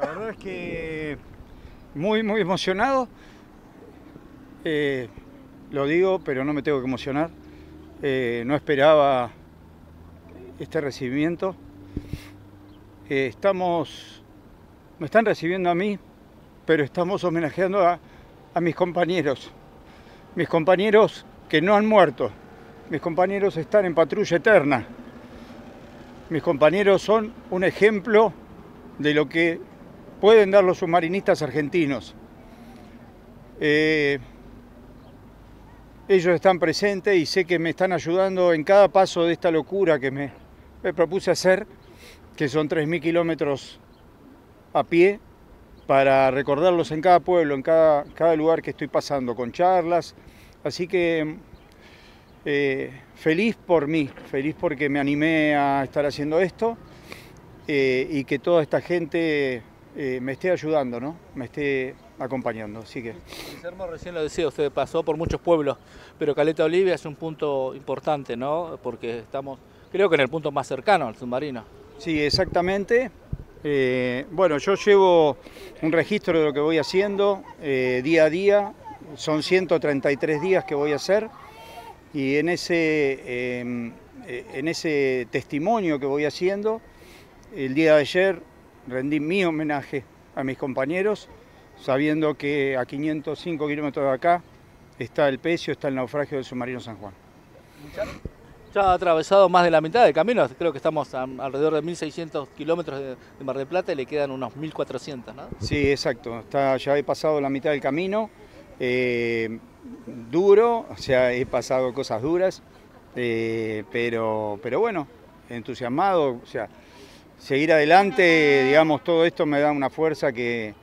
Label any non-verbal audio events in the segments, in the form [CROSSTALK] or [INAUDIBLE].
La verdad es que muy, muy emocionado. Eh, lo digo, pero no me tengo que emocionar. Eh, no esperaba este recibimiento. Eh, estamos, me están recibiendo a mí, pero estamos homenajeando a, a mis compañeros. Mis compañeros que no han muerto. Mis compañeros están en patrulla eterna. Mis compañeros son un ejemplo de lo que pueden dar los submarinistas argentinos. Eh, ellos están presentes y sé que me están ayudando en cada paso de esta locura que me, propuse hacer, que son 3.000 kilómetros a pie, para recordarlos en cada pueblo, en cada, cada lugar que estoy pasando, con charlas. Así que eh, feliz por mí, feliz porque me animé a estar haciendo esto eh, y que toda esta gente eh, me esté ayudando, ¿no? me esté acompañando. Así que... Guillermo recién lo decía, usted pasó por muchos pueblos, pero Caleta Olivia es un punto importante, ¿no? Porque estamos, creo que en el punto más cercano al submarino. Sí, exactamente. Eh, bueno, yo llevo un registro de lo que voy haciendo eh, día a día, son 133 días que voy a hacer y en ese, eh, en ese testimonio que voy haciendo, el día de ayer rendí mi homenaje a mis compañeros, sabiendo que a 505 kilómetros de acá está el pecio, está el naufragio del submarino San Juan. Ya ha atravesado más de la mitad del camino, creo que estamos a alrededor de 1.600 kilómetros de, Mar del Plata y le quedan unos 1.400, ¿no? Sí, exacto, está, ya he pasado la mitad del camino, eh, duro, o sea, he pasado cosas duras, eh, pero, pero bueno, entusiasmado, o sea, seguir adelante, digamos, todo esto me da una fuerza que,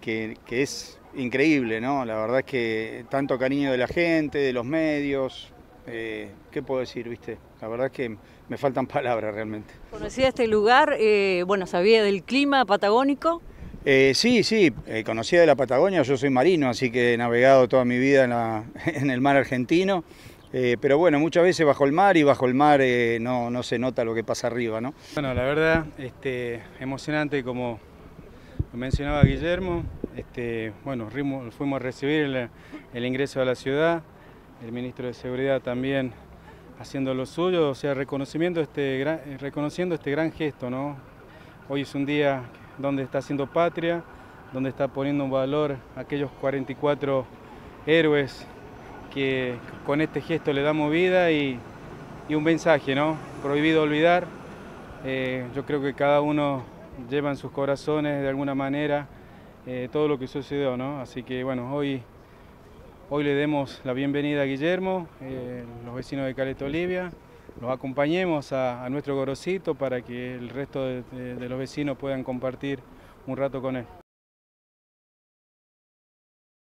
que, que es increíble, ¿no? La verdad es que tanto cariño de la gente, de los medios, eh, ¿qué puedo decir, viste? La verdad es que me faltan palabras realmente. ¿Conocía este lugar? Eh, bueno, ¿sabía del clima patagónico? Eh, sí, sí, conocía de la Patagonia, yo soy marino, así que he navegado toda mi vida en, la, [LAUGHS] en el mar argentino. Eh, pero bueno, muchas veces bajo el mar y bajo el mar eh, no, no, se nota lo que pasa arriba, ¿no? Bueno, la verdad, este, emocionante como mencionaba Guillermo, este, bueno, fuimos a recibir el, ingreso a la ciudad, el ministro de Seguridad también haciendo lo suyo, o sea, reconocimiento este reconociendo este gran gesto, ¿no? Hoy es un día donde está haciendo patria, donde está poniendo en valor a aquellos 44 héroes que con este gesto le damos vida y, un mensaje, ¿no? Prohibido olvidar. Eh, yo creo que cada uno lleva en sus corazones de alguna manera eh, todo lo que sucedió, ¿no? Así que bueno, hoy, hoy le demos la bienvenida a Guillermo, eh, los vecinos de Caleta Olivia, los acompañemos a, nuestro gorosito para que el resto de los vecinos puedan compartir un rato con él.